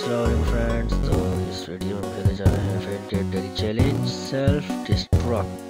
exploring friends, the this stadium because I have entered the challenge self-destruct.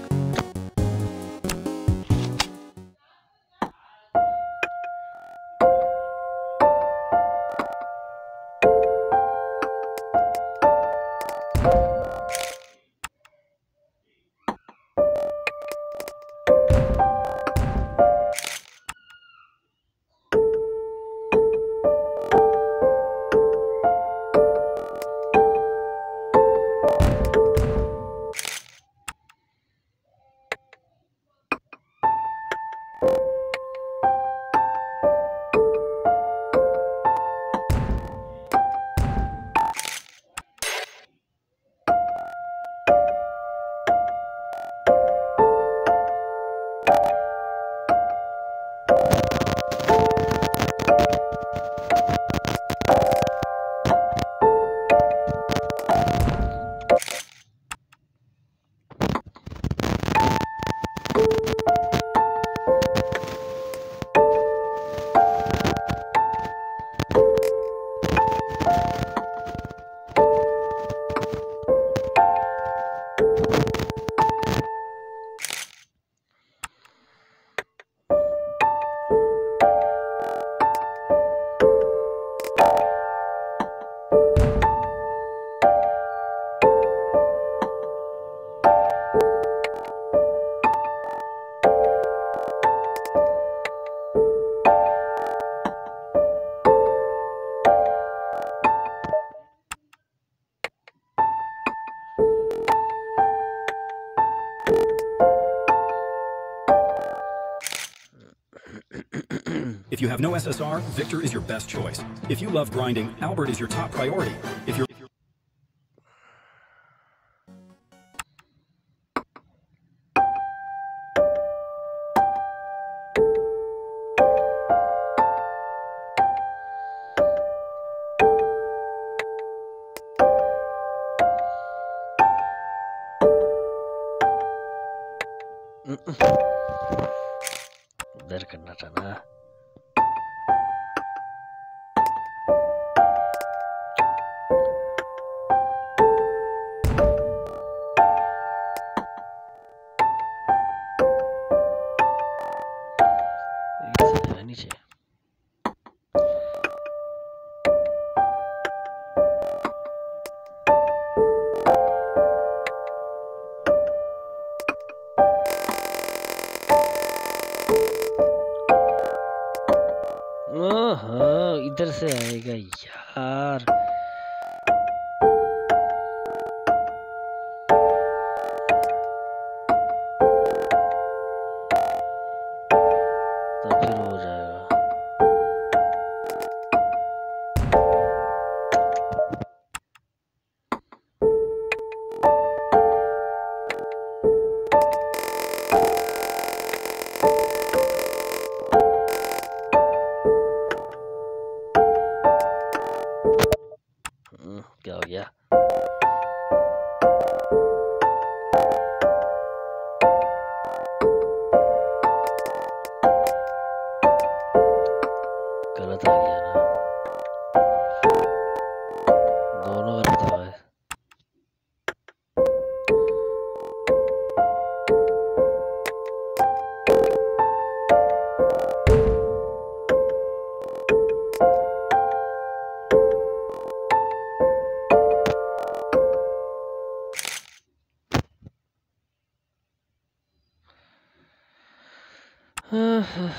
Have no SSR, Victor is your best choice. If you love grinding, Albert is your top priority. If you're ओहो इधर से आएगा यार।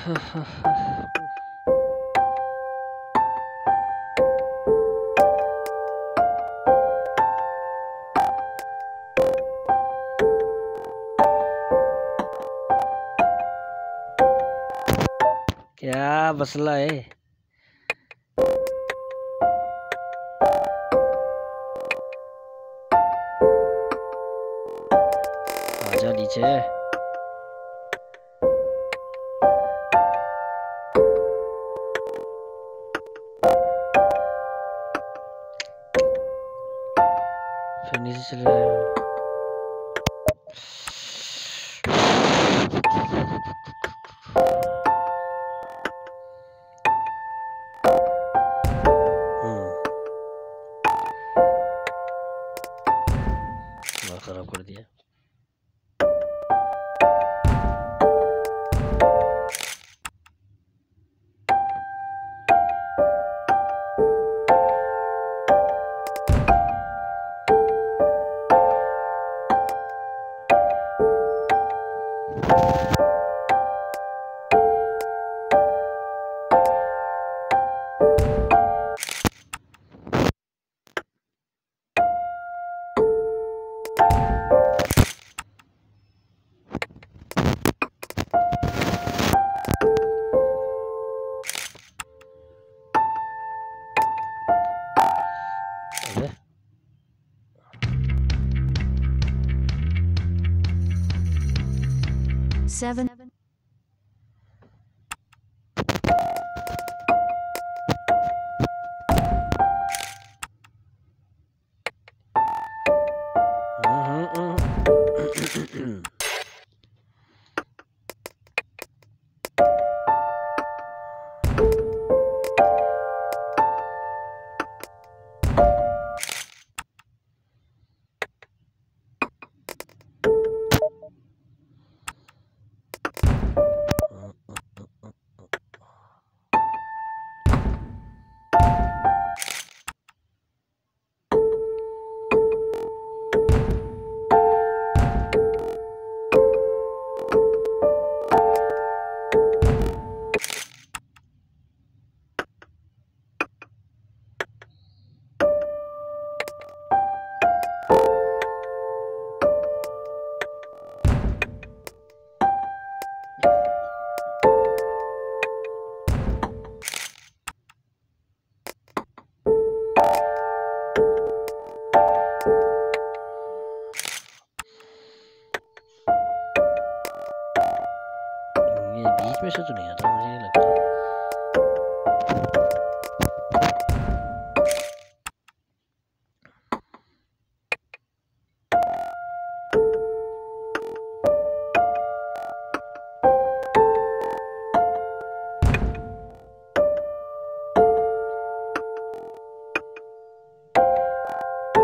क्या मसला है? आजा नीचे। खराब कर दिया। 7 ये बीच में से तो नहीं आता मुझे नहीं लगता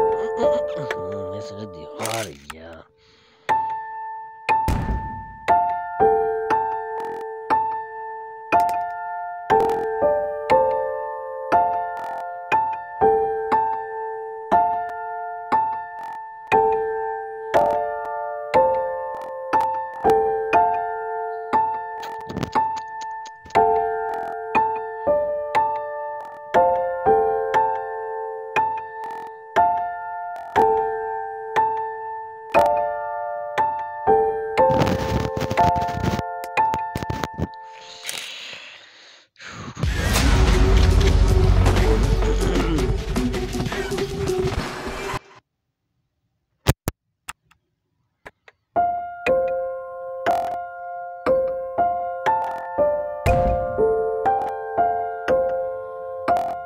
हम्म, ये सीधा दीवार या you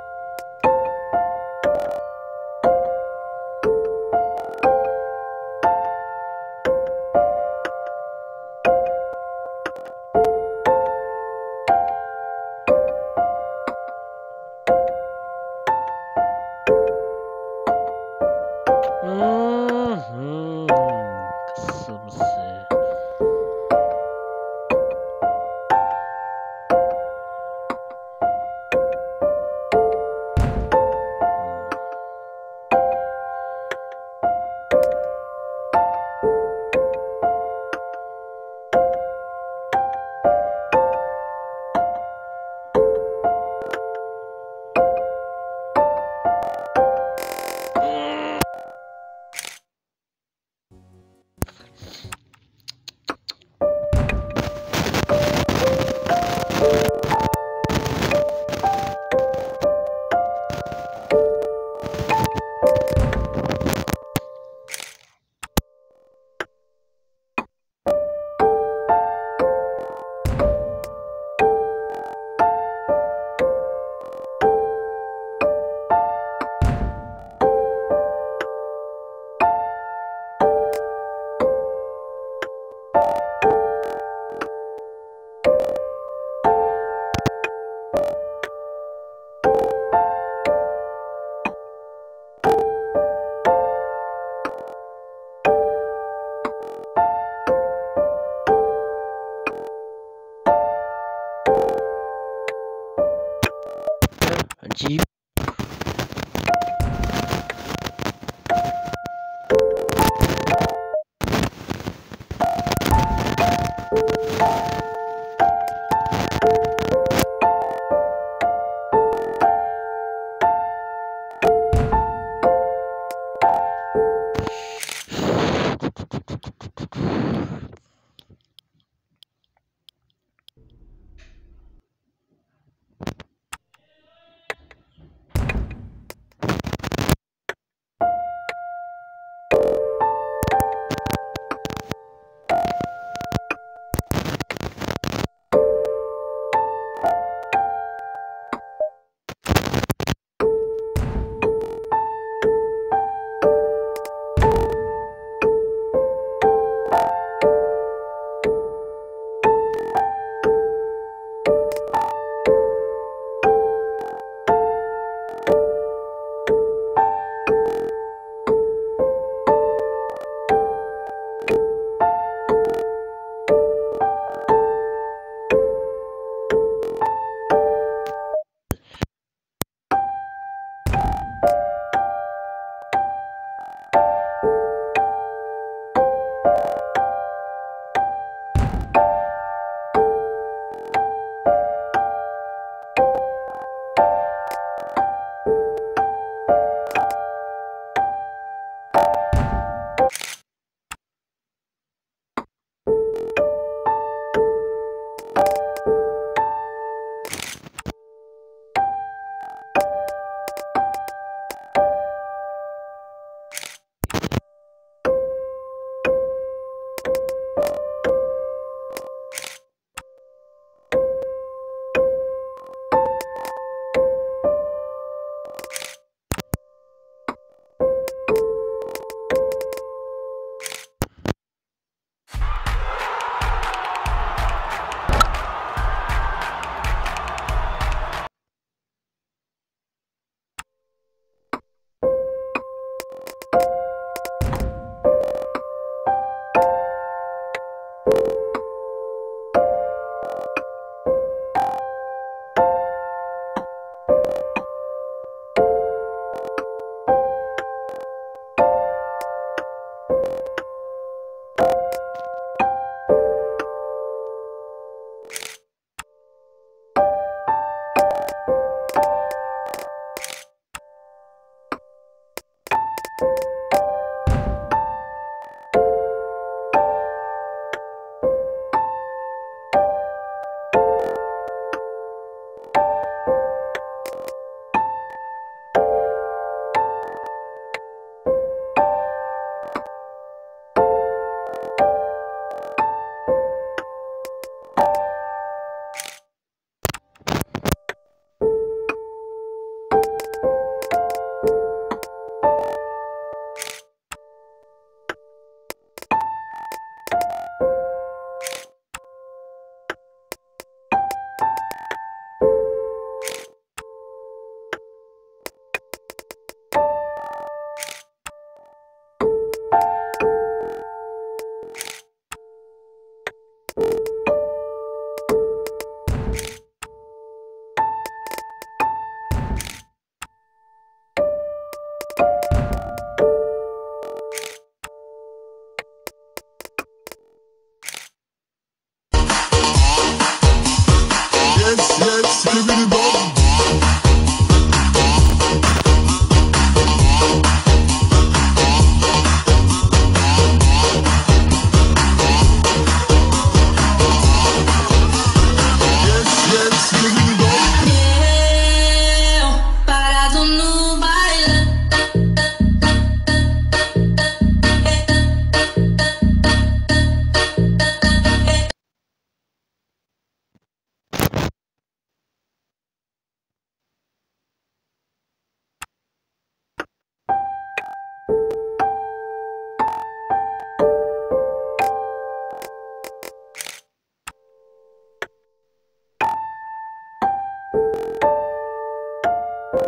हाँ,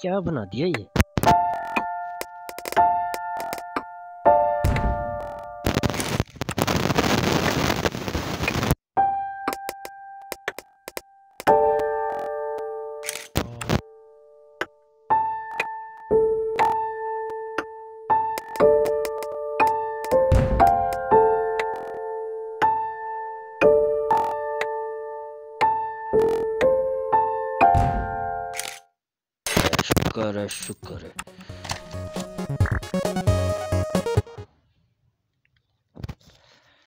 क्या बना दिया ये? शुक्र है।